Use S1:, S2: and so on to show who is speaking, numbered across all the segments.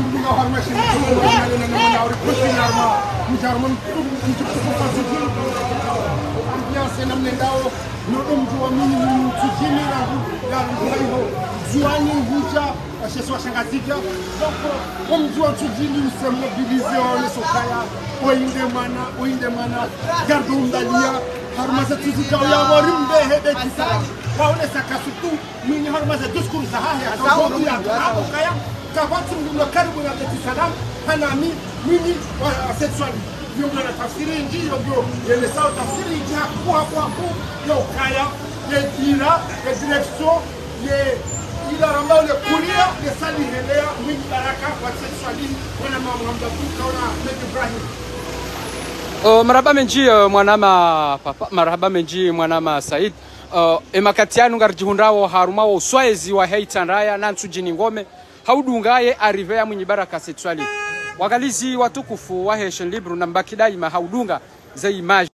S1: alhamdulillah har ma shi ne na na na ri ko shi na ma mu jar man tu mu tu ko fa su jin ambiance nam ne dawo no dum juwa mini ni tu jini na hu ya ru kai ho juani huja chez soi shangazika donc comme juwa tu jini se mobiliser on so kaya oinde mana oinde mana gardo ndalia har ma sa tu ka ya warim be hebe kisara kaone sakasutu mini har ma sa diskuru sahahi atawo ya hapo kaya kabati mlilo karibu na Salaam hana mi mimi wa sexuali ndio na tafsiri ndio ndio yele sawa tafsiri ndio hapo hapo hapo yo kaya ye dira ye direction ye kulia ye sali helea mwingi baraka wa sexuali wana mama mdabu kaona Ahmed Ibrahim.
S2: Uh, marhaba menji uh, mwanama papa marhaba menji mwanama Said. Uh, emakatianu ngarjihundawo harumawo uswaezi wa heitanraya nantsujini ngome haudungaye arivea mwenye baraka sexuali wakalizi watukufu wa heshen libru na mbaki daima haudunga ze imaji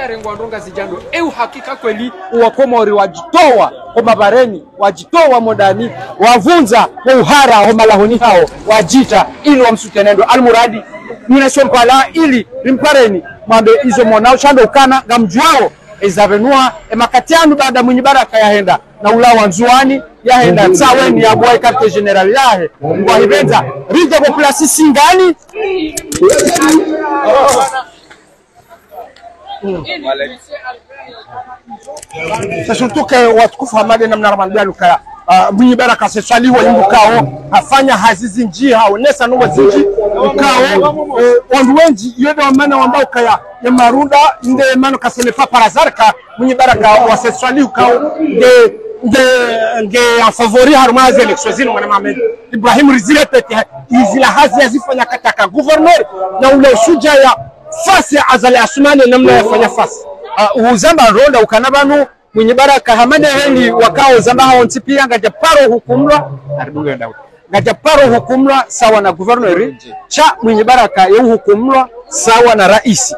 S2: yarengwa ndonga zijando eu hakika kweli uwakomori wajitowa homabareni wajitowa modani wavunza uhara homalahoni hao wajita. Ili wamsutenendo almuradi ninasompala ili rimpareni. Mwambe izo monao shando ukana ngamjuao ezavenua emakatianu baada mwinyi baraka yahenda. Na ula wanzuani yahenda. Tsaweni yabwai karte general yahe. Ngwahivenza rija populasi singani
S1: que watukufu Hamadi namna ramadalu kaya uh, mwinyi baraka seswaliwa imbukao afanya hazizi nji haonesa nungo zinji kao eh, wandu wenji yoda wamana wambao kaya ya marunda nde mano kaselepa parazarka mwinyi baraka waseswali ukao nde nde nge afavori favori haruma hazi election zini mwana Mohamed. Ibrahim rizile pete izila hazi yazifanya kataka governor na ule suja ya fasi ya azali asumani namna yafanya fasi.
S2: Uh, uzamba ronda ukana banu mwenye baraka hamada hendi wakao zamba hao ntipi ya ngaja paro hukumlwa aribunga ndawe ngaja paro hukumlwa sawa na guvernori cha mwenye baraka yeu hukumlwa sawa na raisi.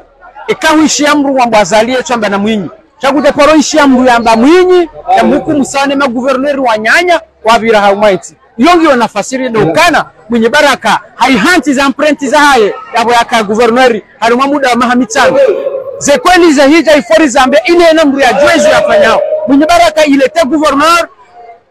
S2: Ikahuishi amru wa azalie chamba na mwinyi. Chakuja paro ishi amru yamba mwinyi ya mhukumu sana ma guvernori wa nyanya wavira haumaiti yongiyo nafasiri ndokana mwenye baraka. Haihanti za mprenti za haye yabo yaka guvernori harumwa muda wa maha mitano. Zekweli za hija ifori zambe ile ena mru ya jwezu yafanyao mwenye baraka ilete gouverneur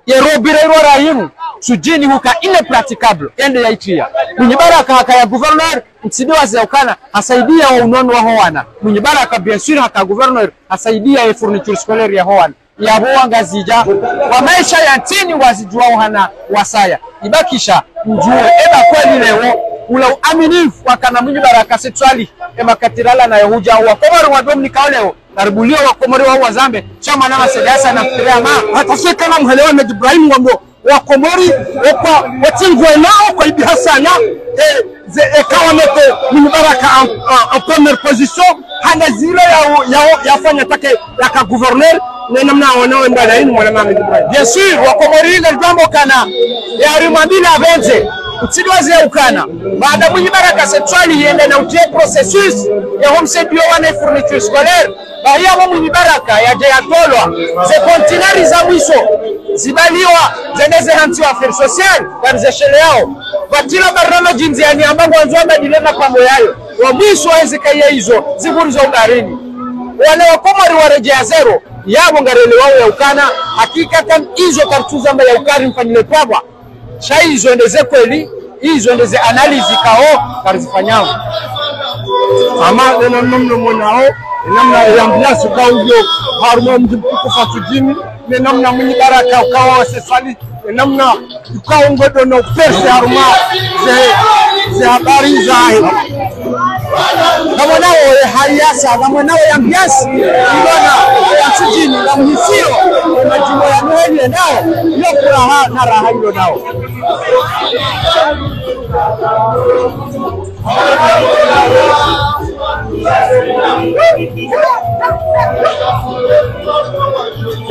S2: yerobirerwa rayimu sujini huka ile praticable ende yaitria mwenye baraka haka ya gouverneur msidi ukana hasaidia wa unono wa howana mwenye baraka bien sûr haka guvernor hasaidia ya furniture scolaire ya howana yabo wangazija wa maisha ya ntini wazijua hana wasaya ibakisha mjue eba kweli leo ula uaminifu wakana mwinyi baraka setwali emakatirala na yahuja wakomori wadomu nikaoleo karibulio wakomori wa wazambe chama na masegasa na kirea ma.
S1: Hata sio kama mhelewa na Ibrahim wa wakomori wakwa watingwe nao kwa ibi hasana e ze ekawa meto mwinyi baraka en, en, en première position hana zile ya ya yafanya take yaka gouverneur na namna wanao mbana ini mwana mama Ibrahim
S2: bien sûr wakomori jambo kana. Yarimwambile avenze utsidwazi yaukana baada mwinyi baraka setwali yende na utie processus ya homsedio wane fourniture scolaire bahiyamo mwinyi baraka yaje yatolwa ze kontinari za mwiso zibaliwa zeneze hantiwa affaire sociale garizeshele yao. Vatila barnama jinziani ambango wanzwamba dilema pambo yayo. Wa mwisho wawezekaiya hizo ziguri za ugarini wale wakomori warejea zero yabo ngarele wao yaukana hakika kan izo kartuzamba yaukari mfanyile pwabwa. Sha izo kweli izoendeze analizi kao karizifanyao
S1: ama na namna mwanao namna ya kwa uvyo haruma mji mtukufu tujini ni namna mwenye baraka ukawa wasesali namna ukawa ngodo na upesi haruma ze ze habari za
S2: kama nao hayasa kama nao ambiance ilona atujini na mhisio na jimo ya noeli nao iyo furaha na raha hilo nao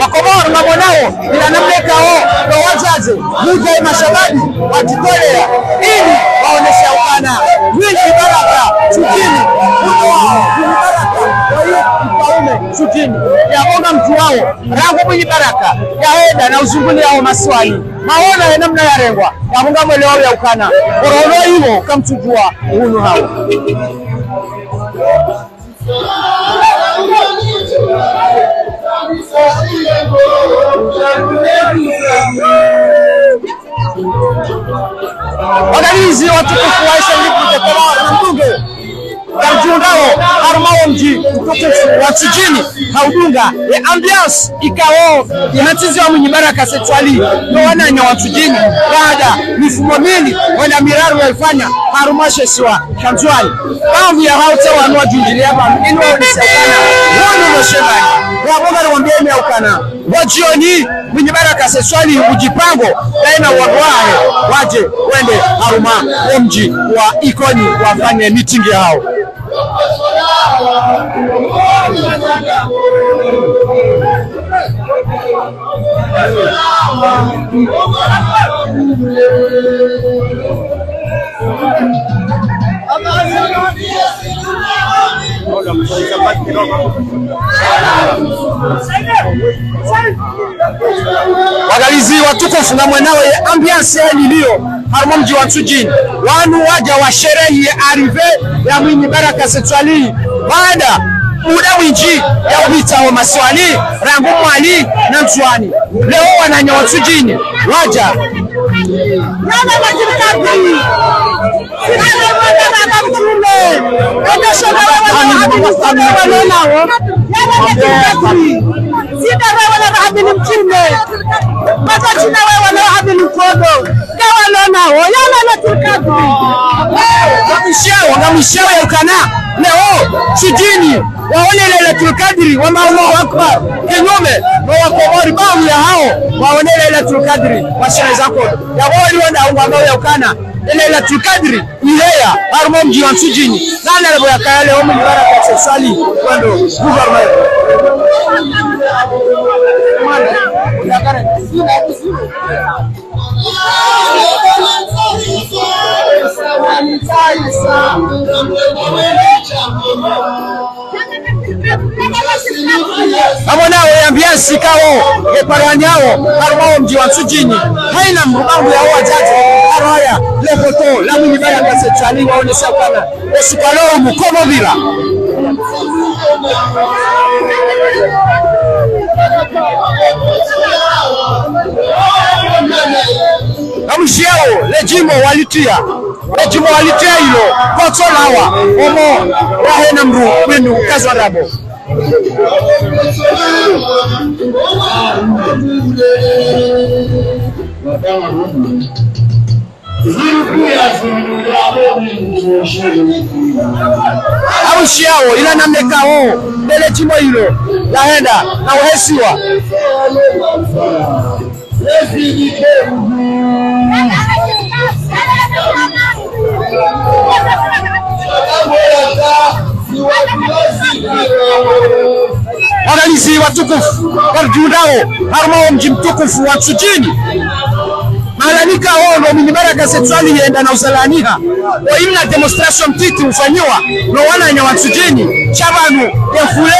S2: wakomoro ng'amonao ila kao ndo wazazi muja mashabani watitolea ili waonesha upana. Wingi baraka chutini mfaume chutini yaona mtu wao. Rangu mwinyi baraka yaenda na uzunguni yao maswali. Maona ya namna yarengwa yakunga mwele wao ya ukana. Orono iwo kamtujua unu hao Waangalizi watukufu wa Ishauri na mbunge kamjundao harumao mji wa haudunga e ambiance ikao inatizwa mwenye baraka setwali no wananya wa chijini baada mifumo mili wana miraru waifanya harumashe siwa kamjwali baadhi ya hao tewa anua junjili hapa ili waonese ukana wana no shebani wajioni mwenye baraka seswali ujipango daima wagwahe waje wende haruma mji wa ikoni wafanye meeting yao Wagalizi watukufu na mwanawe ambiance lilio harimo mji wa Tujini wanu waja wa sherehi ya arrive ya mwinyi baraka setwali baada muda winji ya ubita wa maswali rangu mwali na mchwani leo wananya wa Tsujini waja
S3: Na na na
S2: na ukana leo Tsujini waonelele tulkadri wa Allahu akbar kinyume wa wakomori baadhi ya hao waonelele tulkadri wa sherehe zako. Ya wao wenda ungambao ya ukana ile tulkadri ileya harimo mji wa Tsujini nana lebo ya kaya leo mji baraka sesali kwendo gouvernement amonao ambiansi kawo eparanyao harumao mji wa nsujini haina mrubangu yawo wajaji araya lefoto la mwini baraka sesali waonesha kana esukalo mukono bila amushiao lejimo walitia lejimo walitia ilo kotolawa omo wahena mru wenu kazwarabo amushiao ila namekao lelejimo ilo. Lahenda na uhesiwa Waangalizi watukufu warjundao harumao mji mtukufu wa Tsujini malalamika wao no minibara ka sexuali yenda na usalaniha. O imna demonstration titi ufanyiwa. No wananya wa Tsujini chabanu efule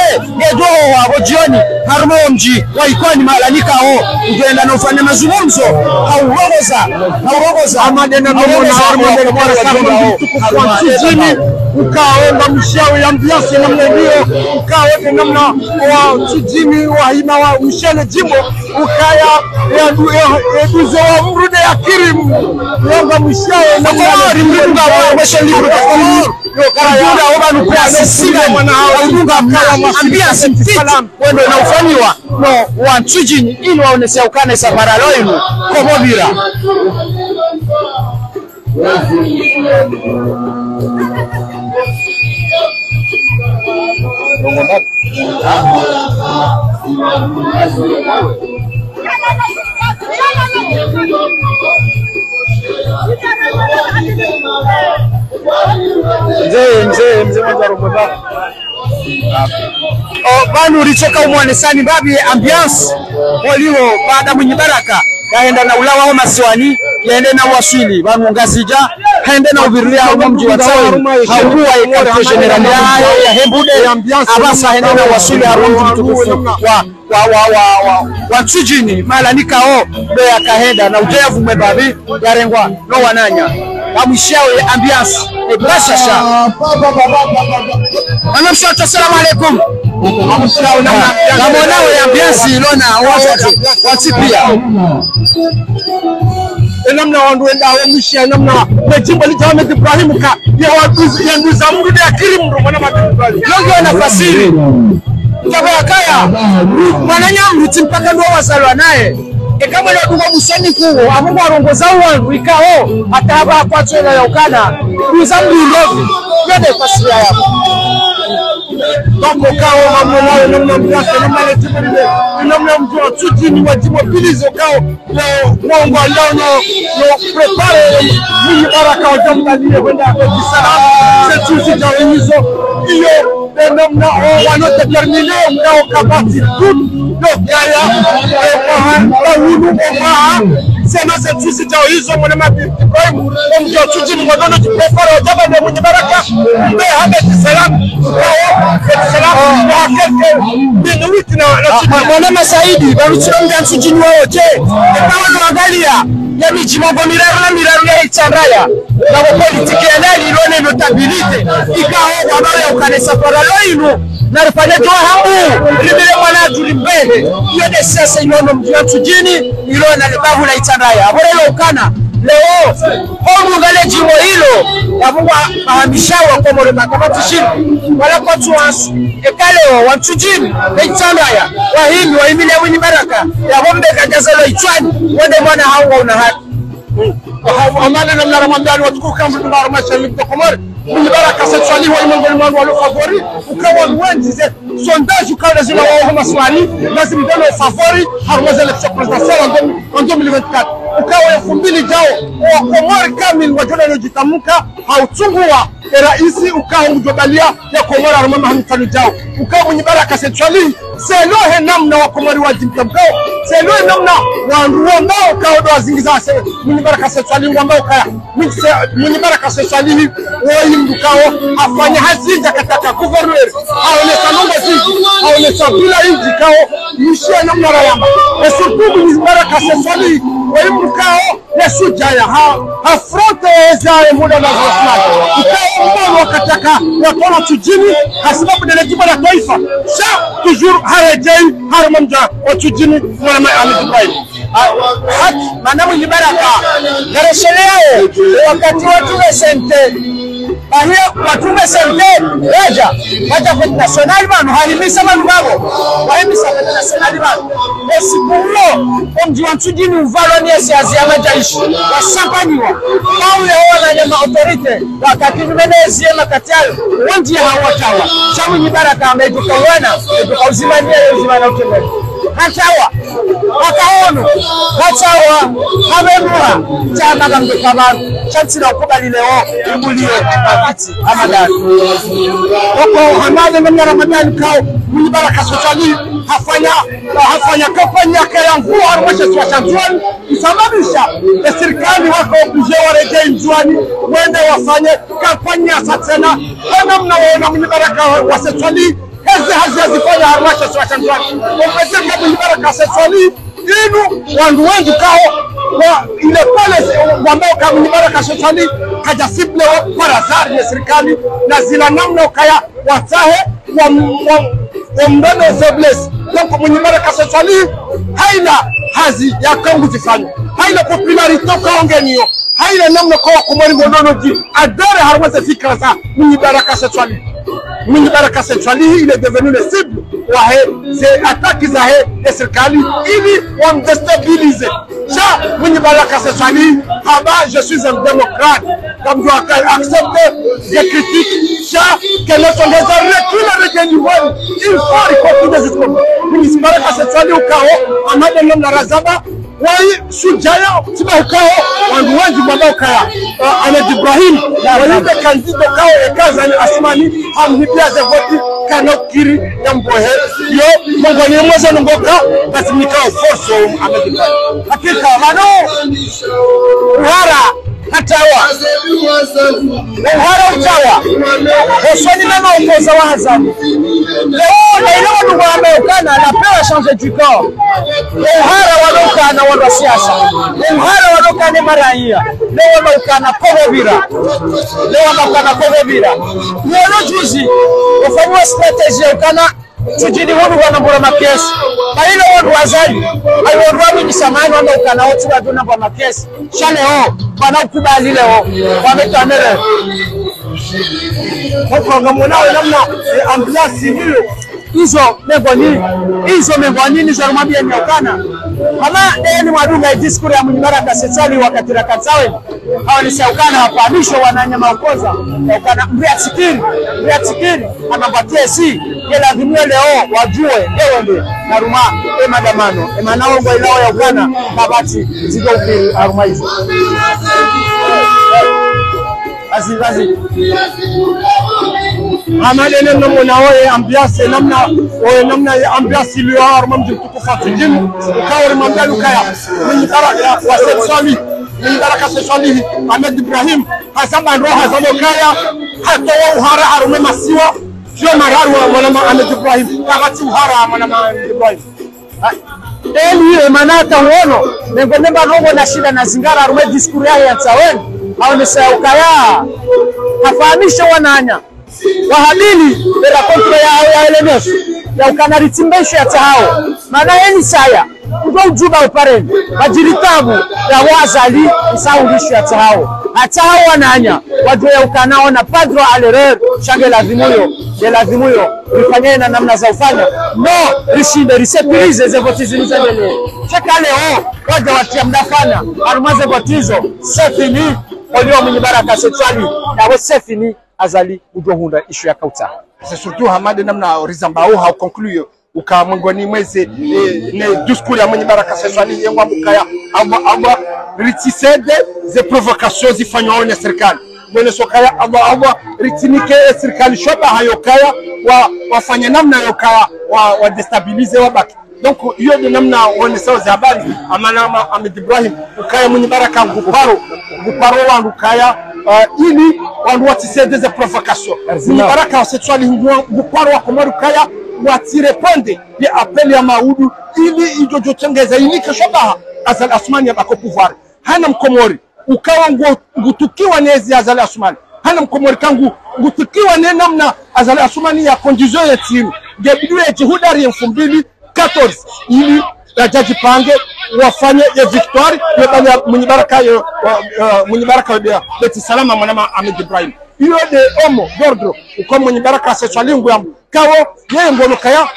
S2: edoho wa bojioni harumao mji wa ikoni malalamika wao ugenda na ufanya mazungumzo. Haurogoza haurogoza. Amadena
S1: Naona harimo mshawe ya mbiasi mshawi namna hiyo ukawe namna wa chijimi wa hima wa mshele jimbo ukaya ya- duze wa mrude ya kirimu. Yonga mshawe namna
S2: Komori mlunga wa weshe libro Karjunda oba kala ambia simpiti Wendo na ufanyiwa No wa Tsujini ili waonesea ukane safara loinu Komobira Mzee mzee mzee mwanzo wa Ramadhani O, ulichoka umwonesani babi ambiance. Waliwo baada mwenye baraka yaenda na ulawa wa masiwani yaende na waswili. Banu ngazija hende na ubiria mu mji wa tsawe hakuwa ikarto general ya ya hembude abasa hende na waswili ya mji mtukufu. wa wa wa wa wa, wa tujini mala nikao ndo yakahenda na ujevu mwebabi yarengwa no wananya. Bamwishawe ambiance e bashasha anamshota assalamu alaikum? Namonawe ambiance ilona watu watipia
S1: namna wandu wendawo mishia namna lita litawame Ibrahimu ka ya waduzi ya nduza ya kirimu mwana mabibali
S2: longi wanafasiri kaya mwananya mruti mpaka ndo wazalwa naye. Ekamwe nadunga musani kuwo amungu arongoza wandu ikao ataba kwatwela yaukana duza mlirovi yode fasiri yako
S1: Bako kawo mamwe nawe namna mnyake namna letimu lile namna mtu wa tutini wa jimbo pilizo kao no mwongo andao no no prepare mwenye baraka wa jambalie wenda kwa kisalam setuzi jawenyizo iyo de namna o wanote termine kao kabati tut no kaya kwa hulu kwa sema setuzi jawenyizo mwana mabi Ibrahim tutini mwadono jiprepare wa jambalie mwenye baraka mbe hame kisalam kao kisalam wa keke bini wiki na na
S2: mwana masaidi baruchilonga nsujini wote ekawa noangalia ya mijimongo miraru na miraru ya ichandaya nabo politiki yanali ilone notabilite ikaho wabaya ukanesa faralo inu narifanya jo rimire libile mwana ajuli mbele. Iyo de siasa inono mjua nsujini ilona libavu na itandaya. Aborelo ukana. Leo omungale jimo hilo yavungwa bahamishawa komole makamatishini wala kwatu wansu ekaleo wantujini eichandaya wahimi wahimile wini baraka. Yabombeka jazalo ichwani wende mwana hauwa una haki
S1: amale namna ramadhani watukufu kama ndara mashallah mtokomore mwenye baraka sexuali wa imam wal mal wal favori ukawa wenjize sondage ukawa lazima wao maswali lazima ndio favori harmaza election presidentielle en 2024 ukawa elfu mbili jao wa komori kamil wajona anajitamka hauchungua raisi ukawa mjobalia ya komori armama hamtani jao. Ukawa mwenye baraka sexuali selohe namna wakomari komori wajimtamkao selohe namna wandu ambao ukawa ndo wazingiza se. Mwenye baraka sexuali ambao kaya mwenye baraka sexuali woi mdukao afanya hazija kataka gouvernement aonesa nomba ziji aonesa bila inji kao mishia namna rayamba et surtout mwenye baraka sexuali woi mdukao yasujaya ha afronte zaye muda na Osman ikawa mbona wakataka watola tujini hasibabu dele jimbo la taifa. Sha toujours harejei harmamja wa tujini mwana Ahmed Ibrahim.
S2: Haki maana mwenye baraka. Garesheleo wakati watume sente bahia watume sente waja baja kwa nasionali bano halimisa bano babo wahimisa kwa nasionali bano esikulo omji wa nsujini uvalwa ni esi majaishi jaishi wasapaniwa au ya wana nyama autorite wakati numenezie makati ayo wenji hawatawa. Chamu nyibara kama eduka wana ejuka uzimania uzimana utemele hatawa wakaono hachawa habenura chama kamgeka abantu chansina ukubalileo ibuliwe maviti amadani
S1: oko hamale namna Ramadhani kao mwenye baraka sotali hafanya hafanya kampani yake ya nguo armasha swa chanzuani kusababisha ya serikali wako oblige warejee njuani wende wafanye kampani ya satena kwa namna waona mwenye baraka wa sotali hizi hazizifanya swa chanzuani wapeteka mwenye baraka sotali inu wandu wengi kao wa ile pale ambao kama baraka shetani kajasible parazari ya serikali na zila namna ukaya watahe wa wa- wa mbele feblesse kwa mwenye baraka shetani haina hazi ya kangu zifanya haina popularity kaongeniyo haina namna kwa kumari mononoji adore harweze fikra za mwenye baraka shetani mwenye baraka sexuali il est devenu le cible. Wa he ces attaques za he ya serikali ili wamdestabilize sa mwenye baraka sexuali haba je suis un démocrate. Comme doit accepter des critiques ça que notre les recule avec du vol il faut y continuer jusqu'au bout. Mwenye baraka sexuali ukao amade namna razaba wai sujaya tiba ukao wandu wengi mwamba ukaya uh, Ahmed Ibrahim wayude kandido kao ekaza ni asmani amhibia ze voti kana ukiri ya mbohe yo mongoni mwezo nongoka basi nikao forso Ahmed Ibrahim.
S2: Hakika mano uhara atawa omuhara utawa osoni mama okoza wahazabu leo nailowadu wameukana napewa change du corps. Omuhara waloukana walwa siasa omuhara waloukane maraiya leo wamaukana kovovira leo wamaukana kovovira lolo juzi ufanyiwa strateji ukana tujini wanu wanambura makesi baile wondu wazali aiwandu wamenyisamani wanaukana wotu wadunamba makesi shaleo wanaukubali leo wametanere
S1: kwa mwanao namna ambulasi hiyo
S2: hizo mengoni hizo mengoni nizo rumabia nyaukana ama deni mwadunga diskuri ya mnyimara kasetsali wakati katsawe? Hawa ni shaukana hapamisho wananyama ukoza. Yaukana mbia tsikiri mbia tsikiri anampatia si yela dhimwe leo wajue ewende na ruma e madamano e manao ngo ilao yaukana kabati zigo ukiri aruma hizo? Basi basi
S1: amale ne namna na oye ambiance namna oye namna ya ambiance iliyo arma mji mtukufu atujini ukawari mamdalu kaya mwenye baraka wa sexuali mwenye baraka sexuali Ahmed Ibrahim hasaba roho hasaba kaya hata wa uhara arume masiwa sio mararu wa mwana Ahmed Ibrahim kakati uhara mwana Ahmed Ibrahim.
S2: Eli emanata uono nengonemba nongo na shida na zingara arume diskuri yahe ya tsaweni. Aonesayaukaya hafahamishe wananya wahabili era kontro ya ya ukanaritimbesho ya yeni saya ugo ujuba upareni. Majiritabu ya wazali isaulisho ya tahao atahao wananya wajua ya ukanao na padro alerer shange lazimuyo la lazimuyo rifanyane na namna za ufanya. No rishinde risepilize zevotizinizendelee cheka leo waja watia mdafana. Arumaze votizo sefini olio mwenye baraka sexuali nawe sefini azali udohunda ishu ya kauta.
S1: C'est surtout hamade namna rizambao ha conclure ukamwengoni mweze eh, ne discours ya mwenye baraka seswali yengwa mukaya ama ama ritisede ze provocations zifanywa na serikali mwene sokaya ama ama ritinike serikali shoba hayokaya wa wafanya namna yokaya wa, wa destabilize wabaki donc hiyo ndio namna waonesao za habari amanama Ahmed Ibrahim ukaya mwenye baraka nguparo nguparo wandu ukaya uh, ili wandu watisendeze provocation mwenye baraka wasetwali nguparo wa komaru kaya watireponde ya apeli ya maudu ili ijojotengeza inike shobaha azal asmani ya bako pouvoir. Hana mkomori ukawa ngu- ngutukiwa nezi azal asmani. Hana mkomori kangu ngutukiwa ne namna azal asmani ya condition ya timu. Gebidu ya jihudari elfu mbili 14 ili jaji pange wafanye ya victoire ya banya mwenye baraka ya ya beti salama mwanama Ahmed Ibrahim. Iyo de omo gordro uko mwenye baraka lingu ngu yamu kawo yeye ngono kaya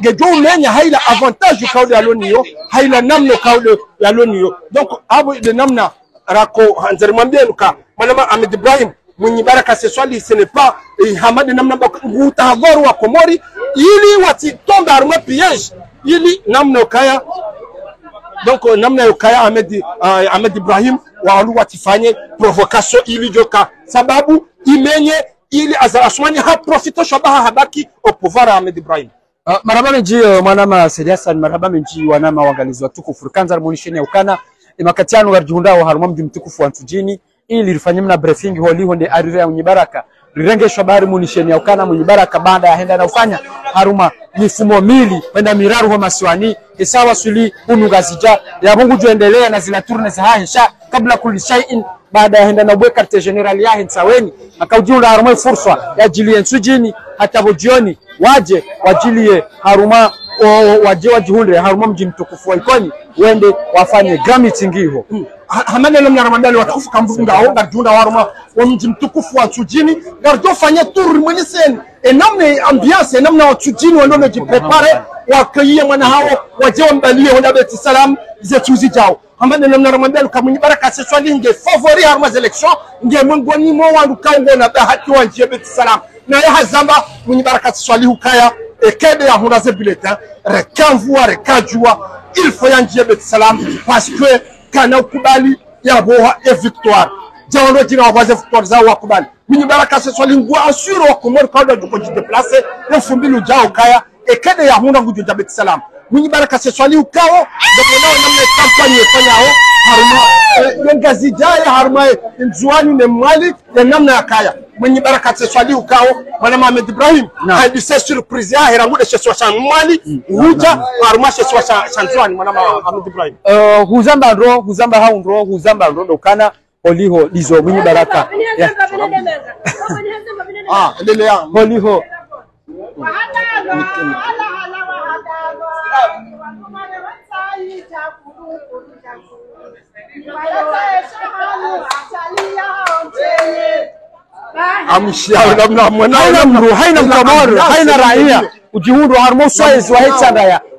S1: gejo umenya haila avantage kawo de aloniyo haila namno kawo de aloniyo donc abo de namna rako hanzari mwambie nuka mwanama Ahmed Ibrahim mwenye baraka sexuali ce n'est pas eh, hamade namna ngutahavoru wa komori ili watitombe arumwe piège ili namna ukaya donc namna yokaya Ahmed, uh, Ahmed Ibrahim walu watifanye provocation ili joka sababu imenye ili azaraswani ha profito shabaha habaki au pouvoir Ahmed Ibrahim.
S2: Uh, marhaba menji uh, mwanama Said Hassan marhaba menji wanama wangalizi watukufu. Rikanza munisheni ya ukana imakatiano warjihundao haruma mji mtukufu wa ntujini. Ili rifanye mna briefing holiho ndi arrive ya unyibaraka baraka. Rirengeshwa habari munisheni ya ukana munyibaraka baraka baada ya henda na ufanya haruma mifumo mili wenda miraru ho masiwani isawa suli unugazija ya mungu juendelea na zila turne za hahisha kabla kulishai baada ya henda na bwe carte general ya hensaweni akaujiunda haruma fursa ya jili nsujini hata bojioni waje wajilie haruma o, waje wajihunde haruma mji mtukufu wa Ikoni wende wafanye grami tingiho hamane
S1: Ha- hamane namna ramadani watukufu kambunga au garjunda waruma wa mji mtukufu wa Chujini garjo fanya tour mwenye sen e namna ambiance e namna wa Chujini wanono jiprepare wakaiye mwana hao waje wambalie wanda beti salam ze chuzi jao hamane namna ramadani kamunyi baraka se swali nge favori haruma election nge mngoni mo wandu kaungo na bahati wa nje beti salam. Na ya hazamba munyi baraka se swali hukaya e kede ya hunda ze bulletin rekanvua rekajua il faut ya nje beti salam parce que kana ukubali ya boha ya victoire. Jaondo jina wabaze futbol zao wakubali minyi baraka se swali ngwa asuro wa komori kauda juko jideplace elfu mbili ujao kaya ekede ya hunda nguju jabet salam Mini baraka se swali ukao ndio nao namna kampani ho haruma eh, yengazi jaya haruma eh, nzuani ne mwali ya namna ya kaya. Mini baraka se swali ukao mwana Mohamed Ibrahim
S2: hadi
S1: se surprise ya herangude se swasha mwali huja haruma se swasha shanzuani mwana Mohamed Ibrahim.
S2: Uh, huzamba ro huzamba haundro huzamba ndo ndokana holiho lizo mwinyi baraka. Ya
S1: ah endelea
S2: holiho
S1: amshia namna mwana
S2: haina mru haina mkomoro haina raia. Ujihudu harmo swaizi wa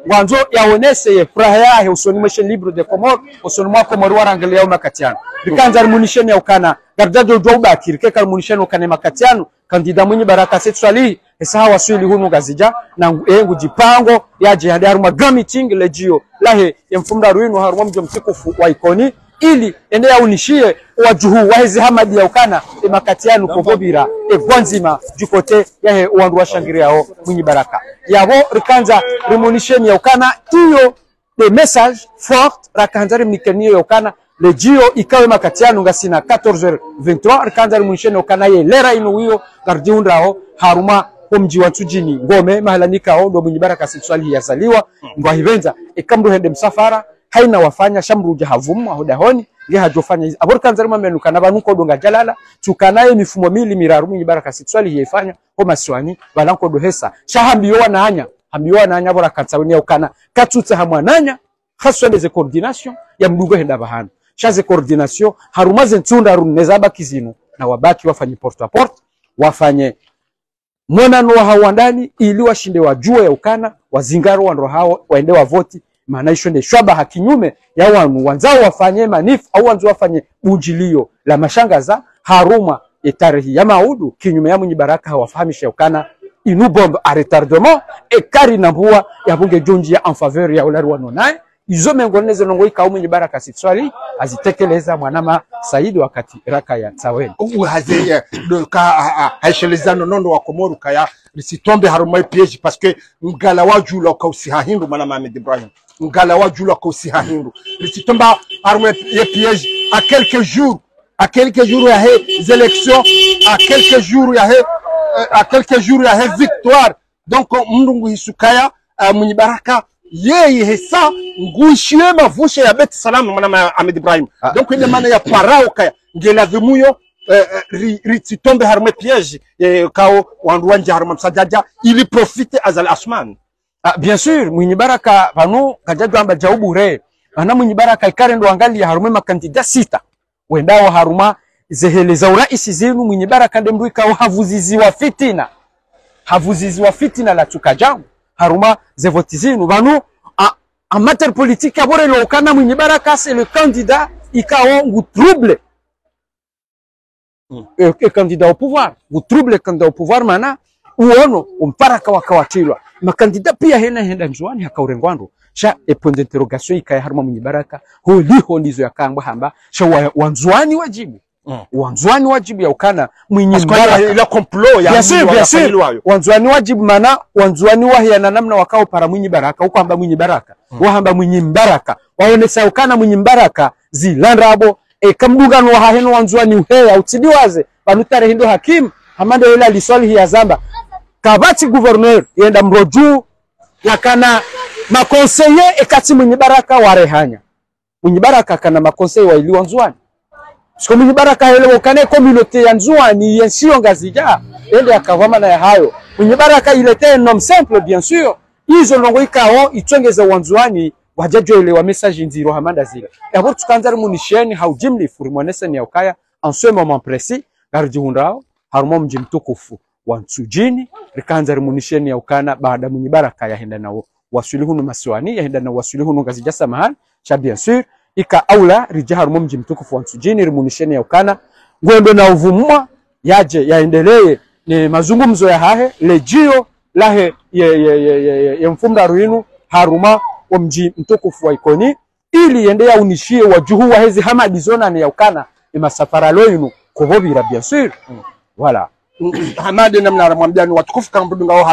S2: hetsanda ya gwanzo yaonese ye furaha yahe usoni mweshe libro de komor usoni mwa mwari warangalia yao makatiano. Bikanza almunisheni ya ukana. Gardado jwa ubakiri keka kalmunisheni ukane makatiano. Kandida mwenye baraka setu swali esaha waswili hunu gazija na engu jipango yaje hadi haruma gami tingi lejio lahe yemfumda ruinu haruma mjo mtikufu wa ikoni ili ende yaunishie wajuhu wahezi hamadi ya ukana emakatianu kogobira egwanzima jukote yahe wandu washangiriao mwinyi baraka. Yabo rikanza rimunisheni ya ukana iyo de message fort rakanza rimnikenie ya ukana lejio ikawe makatianu ngasina 14h23 rikanza rimunisheni ya ukana ye lera inu wiyo gardiundrao haruma mji wa tujini ngome mahala nikao ndo mwinyi baraka sitswali yazaliwa ngwa hivenza ikamru hende msafara haina wafanya shamruja havumu hodahoni nge hajofanya hizi. Abor kanzari mamenuka na banuko donga jalala tukanaye mifumo mili miraru mwinyi baraka sitwali yefanya ho maswani balanko do hesa. Shahambiyo wananya hambiyo wananya bora kansaweni ukana katutse hamwananya haswa des coordination ya mdugo henda bahana shaze coordination harumaze ntunda runeza baki zinu na wabaki wafanye porte à porte wafanye mwanano wa hawandani ili washinde wajue ya ukana wazingaro wando hao waende wavoti maana isho ni shwaba kinyume ya wanu wanzao wafanye manifu au wanzao wafanye bujilio la mashangaza haruma. Etarehi ya maudu kinyume ya mwenye baraka hawafahamisha ukana. Inu bombe a retardement ekari na mbua ya bunge jonji ya en faveur ya ulari wano naye izo mengoneze nongo ikao mwenye baraka sitswali azitekeleza mwanama saidi wakati raka ya tsaweni
S1: uhaze do ka haishelezano nondo wa komoru kaya risitombe harumai piège parce que mgala wa jula ka usihahindu mwanama Ahmed Ibrahim. Mgala wa jula ka usihahindu. Risitomba harumai ye a quelques jours à quelques jours ya he élections à quelques jours ya he a quelques jours ya he victoire. Donc mndungu hisukaya uh, mwenye baraka yeye hesa ngushiwe mavushe ya beti salamu mwana ya Ahmed Ibrahim. Donc ile maana ya parao kaya ngela vimuyo eh, eh, ri- ritsitombe harume piège eh, kao wandu wanje haruma msajaja ili profite azal asman.
S2: Ah, bien sûr mwinyi baraka vanu kajadu amba jaubu re ana mwinyi baraka ikare ndo angali ya harume makandida sita. Wendao haruma zehele za uraisi zenu mwinyi baraka ndemdu ikao havuzizi wa fitina. Havuzizi wa fitina la tukajangu haruma zevoti banu vanu matière politique abore lokana mwinyi baraka c'est le candidat ikao ngu trouble e, e candidat au pouvoir. Ngu trouble candidat au pouvoir mana uono umparaka wakawatilwa makandida pia hena henda njuani hakaurengwandu sha e point d'interrogation ikaya haruma mwenye baraka. Holiho ndizo yakangwa hamba. Sha wa, wanzuani wajibu
S1: Mm.
S2: wanzuani wajibu ya ukana mwenye
S1: parce
S2: baraka
S1: ila complot ya
S2: wanzwani wajibu mana wanzuani wahiana namna wakao para mwinyi baraka huko hamba mwinyi baraka. Wahamba mwinyi mbaraka. Waonesa ukana mwinyi mbaraka zilandrabo e kamdungano wahaheno wanzuani uheya utsidiwaze vanutare hindo hakim hamande ila liswali hiya zamba. Kabati gouverneur yenda mroju yakana makonseye ekati mwinyi baraka warehanya. Mwinyi baraka kana makonseye waili siko mwinyi baraka hele ukane communauté ya nzuani yensio ngazija ende akavama na hayo. Mwinyi baraka ilete nom simple bien sûr. Izo longo ikao itwengeze wanzuani wajajoele wa message nziro hamanda zile. Yabo tukanzari munisheni haujimli furi mwanese ni ukaya. En ce moment précis garjihundao harumo mji mtukufu wa Nsujini rikanza rimunisheni ya ukana baada mwenye baraka yahenda na wasuli hunu masiwani yahenda na wasuli hunu ngazija samahani. Cha bien sûr ika aula rija harumo mji mtukufu wa Nsujini rimunisheni ya ukana. Ngwendo na uvumwa yaje yaendelee. Ni mazungumzo ya hahe lejio lahe ye, ye, ye, ye, ye, ye mfumda ruinu haruma wa mji mtukufu wa Ikoni. Ili yende yaunishie wajuhu wa hezi hama dizona ni ya ukana ni masafara loinu kobobira bien sûr wala.
S1: Hamade namna ramwambia ni watukufu kambudunga wao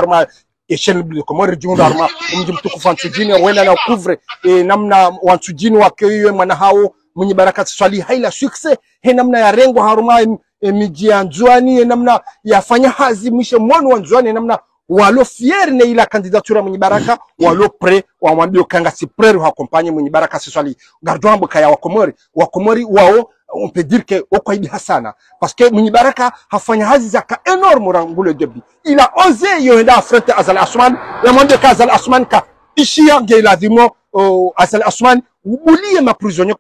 S1: bile komori jiunga harma mji mtukufu antujini wena na kuvre e, namna wantujini wakeyo mwana hao mwenye baraka swali haila sukse he namna ya rengo haruma e, miji ya nzwani e, namna yafanya hazi mwishe mwana wa nzwani e, namna walo fieri na ila kandidatura mwenye baraka walo pre wamwambia kanga si pre hakompanye mwenye baraka swali gardwambo kaya wakomori. Wakomori wao on peut dire que Okwaibi hasana parce que mwenye baraka hafanya hazi zaka enorme rangulo debi il a osé yoenda affronter azal asman yamwambia ka azal asman ka ishia nge lazimo uh, azal asman ubulie maprisonnier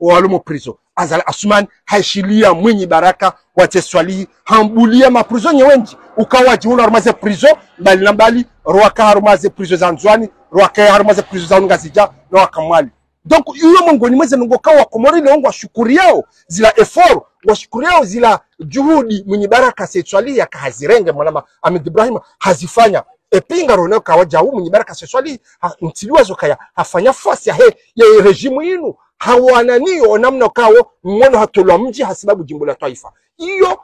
S1: walo mo prison azal asman haishilia mwenye baraka wateswali hambulia maprisonnier wenji ukawa jiuna harumaze prison mbali na mbali rwaka harumaze prison za nzwani rwaka harumaze prison za ngazija na wakamwali donc iyo mongoni mweze nongoka wa komori leongo washukuri yao zila effort washukuri yao zila juhudi mwenye baraka sexuali ya kahazirenge mwanama Ahmed Ibrahim hazifanya. Epinga rone kawa jau mwenye baraka sexuali ha, mtiliwazo kaya hafanya fasi ya he ya rejimu yinu hawananiyo namna kawo mwono hatolwa mji hasibabu jimbo la taifa. Iyo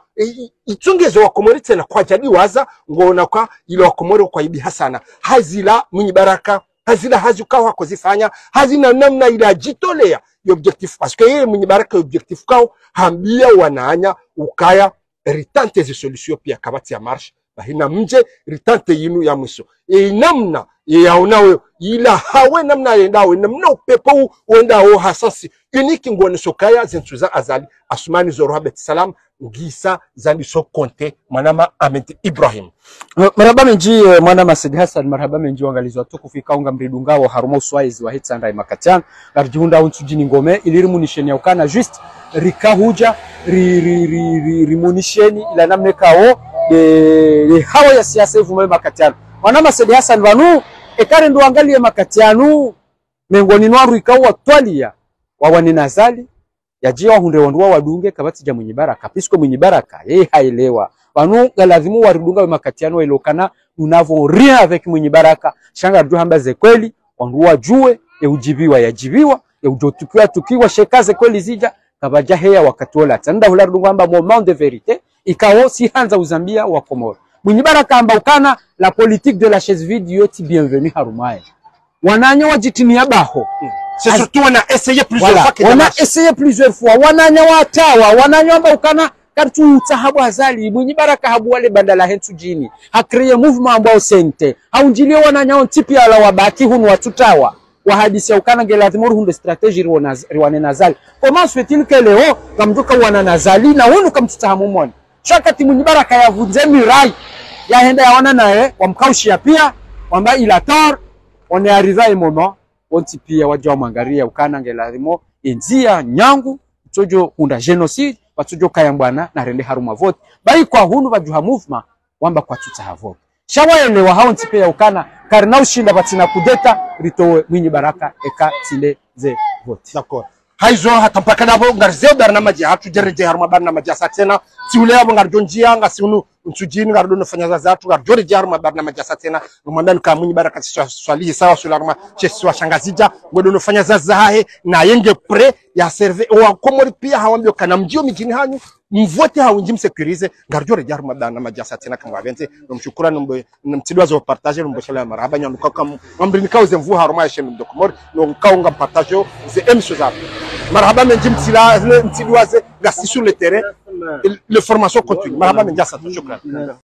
S1: wa wakomori tena kwa jadi waza ngona kwa ile wakomori kwa ibi hasana. Hazila mwenye baraka hazina hazi ukawa kuzifanya hazina namna ile ajitolea yo objectif parce que yeye mwenye baraka objectif kao hambia wananya ukaya ritante zi solution pia kabati ya marche bahina mje ritante yinu ya mwiso e namna yaonawe ila hawe namna yendawe namna upepo huu uendao hasasi. Uniki ngone sokaya zentuza azali. Asumani zoro habet salam ngisa zandi so konte manama amenti Ibrahim.
S2: Eh, marhaba menji manama sidi hasan marhaba menji wangalizwa watu kufika unga mridungawo haruma uswaizi wa hitsanda makatian. Garjihunda unsujini ngome iliri munisheni yaukana just rikahuja ri, ri, ri, ri, rimunisheni ila namne kawo hawa ya siasa ivume makatiano. Mwana masidi hassan vanu ekare ndo angalie makatiano mengoni nwaru ikawa watwalia wawane nazali yajia wahunde wanduwa wadunge kabati ja mwenye baraka pisko mwenye baraka yeye haelewa. Wanu galazimu waridunga makatiano elokana unavo ria avec mwenye baraka. Shanga rjo hamba ze kweli ujibiwa ya eujibiwa yajibiwa eujotukiwa tukiwa shekaze kweli zija kabaja heya wakati wola tanda hula rudunga amba moment de vérité ikawo si hanza uzambia wa komoro mwenye baraka amba ukana la politique de la chaise vide yoti bienvenue harumaye wananya wajitinia baho
S1: c'est surtout on a essayé plusieurs
S2: Voilà.
S1: fois
S2: On a essayé plusieurs fois. Wananya watawa, wananya amba ukana kartu utahabu hazali mwenye baraka habu wale bandala hentu jini. Hakreye movement ambao sente. Haunjilie wananya on tipi ala wabaki hunu watutawa. Wahadisi ukana ngela thimuru hunde strategy riwane nazali. Comment se fait-il que leo kamduka wana nazali na hunu kamtutahamu mwani. Shakati timu baraka ya vunze mirai. Ya henda ya wana nae, wamkaushia pia, wamba ilator mono un moment wonti pia waja wamwangaria ukana ngelarimo inzia nyangu tojo hunda genocide watojo kaya mbwana na rende haruma vote bai kwa hunu bajuha movement wamba kwa tuta havote shawaelewa hao nti pia ukana karina ushinda batina kudeta ritowe mwinyi baraka eka tile ze vote.
S1: D'accord haizo hata mpaka nabo ngarzeo barnamaji hatu jereje haruma barnamaji asa asatena tiule abo ngarjo njia ngasi unu nsujini ngardo nafanya za zatu ngarjo jori haruma barnamaji majasa tena. Ngomanda nuka munyi baraka swa swali sawa sula haruma chesi wa shangazija ngodo nafanya za zahe na yenge pre ya serve wa komori pia hawambio kana mjio mijini hanyu mvote hawinji msekurize. Ngarjo reje haruma barnamaji majasa tena kama vente nomshukura nombo mtidwa zo partage nombo shala maraba nyanuka kam ambrini ze mvu haruma ya shemi mdokumori nyo no kaunga partage ze emisho za marhaba menji mtila mtidwa ze sur le terrain le formation continue. Marhaba menji 应的